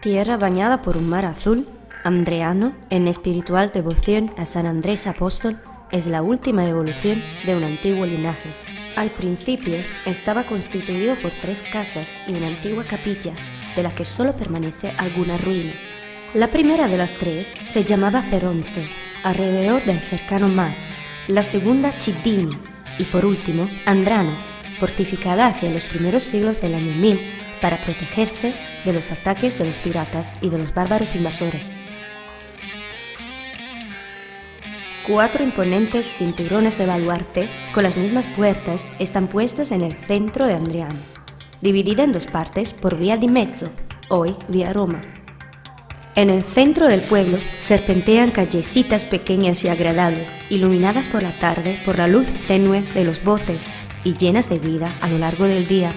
Tierra bañada por un mar azul, Andreano, en espiritual devoción a San Andrés Apóstol, es la última evolución de un antiguo linaje. Al principio estaba constituido por tres casas y una antigua capilla, de la que solo permanece alguna ruina. La primera de las tres se llamaba Feronce, alrededor del cercano mar, la segunda Chidini y por último Andrano, fortificada hacia los primeros siglos del año 1000 para protegerse de los ataques de los piratas y de los bárbaros invasores. Cuatro imponentes cinturones de baluarte con las mismas puertas están puestos en el centro de Andriano, dividida en dos partes por Vía di Mezzo, hoy Vía Roma. En el centro del pueblo serpentean callecitas pequeñas y agradables, iluminadas por la tarde por la luz tenue de los botes y llenas de vida a lo largo del día